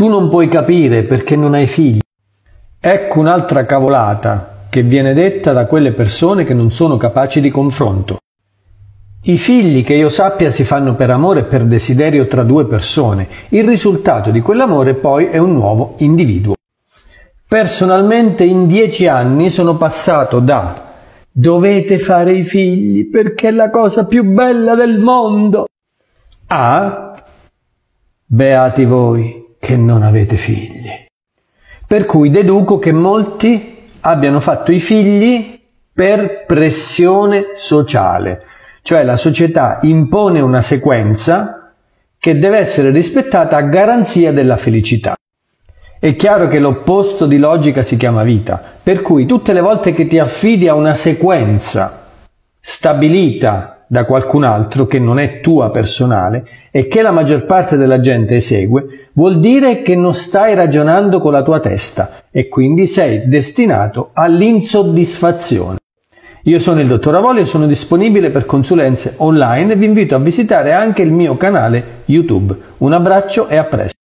Tu non puoi capire perché non hai figli. Ecco un'altra cavolata che viene detta da quelle persone che non sono capaci di confronto. I figli che io sappia si fanno per amore e per desiderio tra due persone. Il risultato di quell'amore poi è un nuovo individuo. Personalmente in dieci anni sono passato da dovete fare i figli perché è la cosa più bella del mondo a beati voi che non avete figli. Per cui deduco che molti abbiano fatto i figli per pressione sociale, cioè la società impone una sequenza che deve essere rispettata a garanzia della felicità. È chiaro che l'opposto di logica si chiama vita, per cui tutte le volte che ti affidi a una sequenza stabilita da qualcun altro che non è tua personale e che la maggior parte della gente esegue, vuol dire che non stai ragionando con la tua testa e quindi sei destinato all'insoddisfazione. Io sono il dottor Avoli e sono disponibile per consulenze online e vi invito a visitare anche il mio canale YouTube. Un abbraccio e a presto.